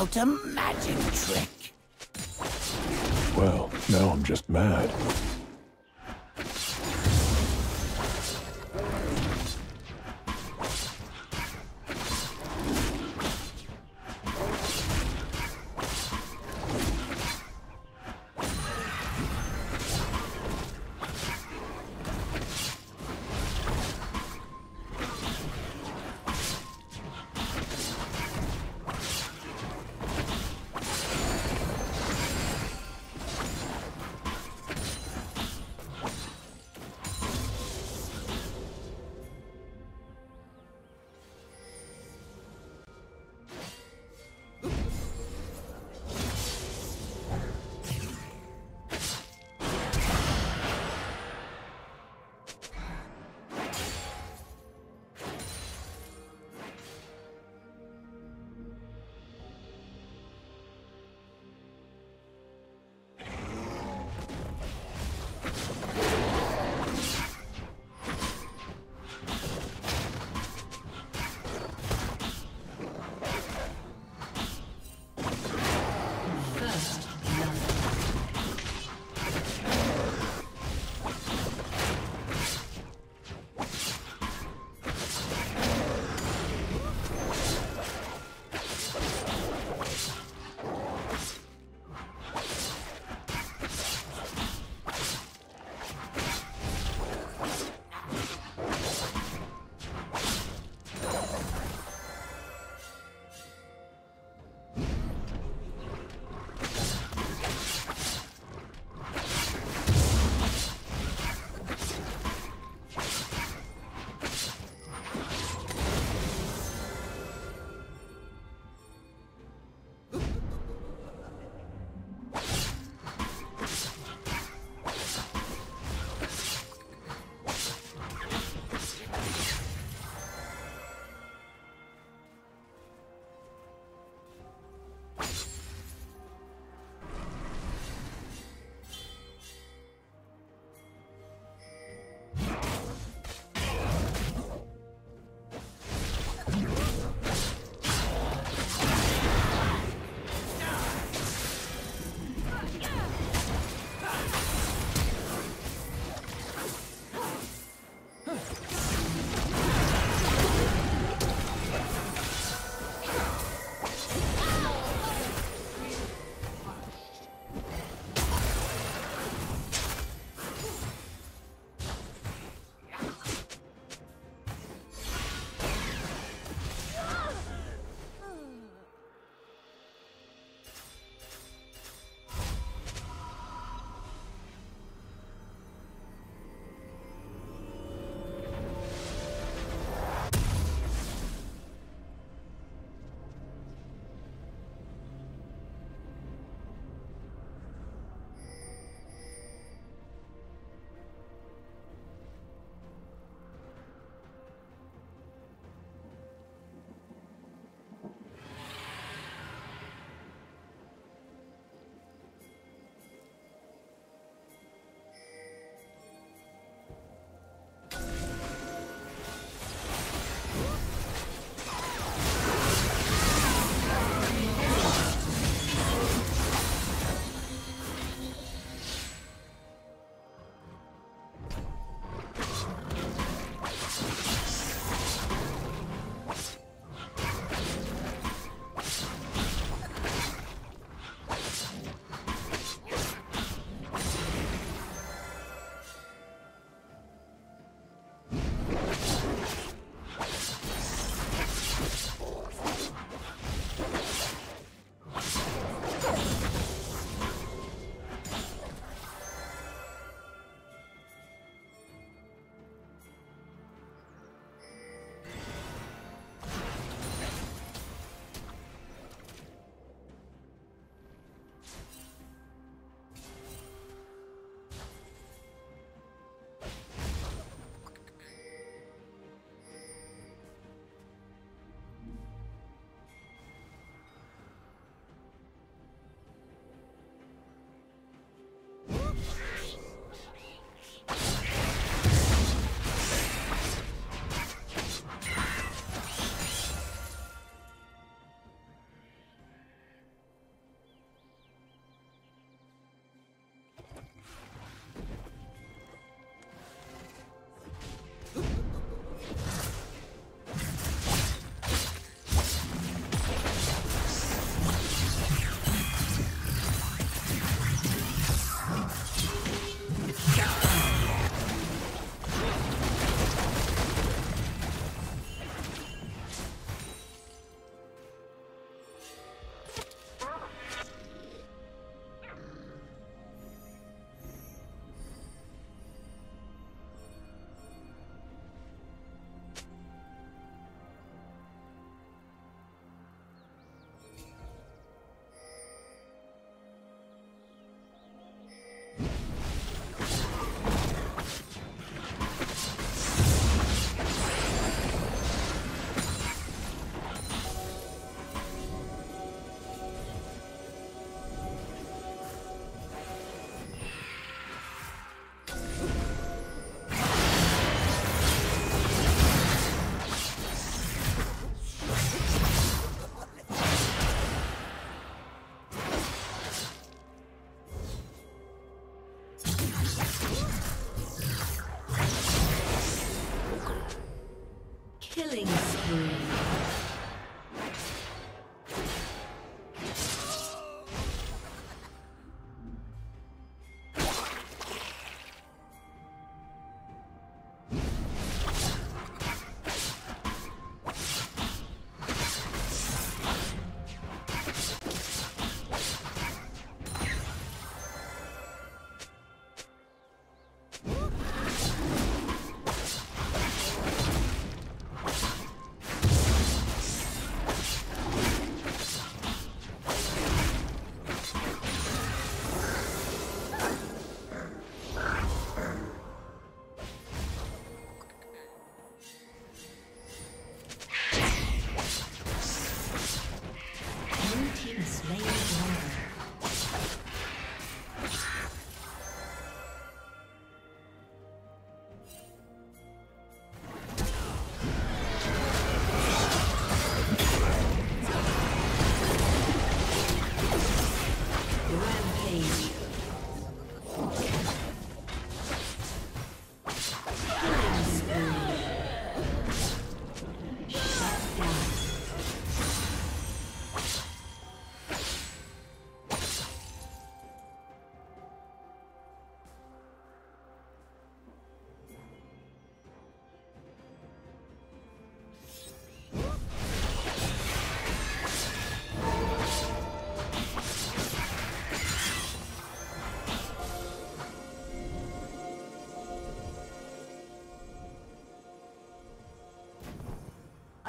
out a magic trick. Well, now I'm just mad.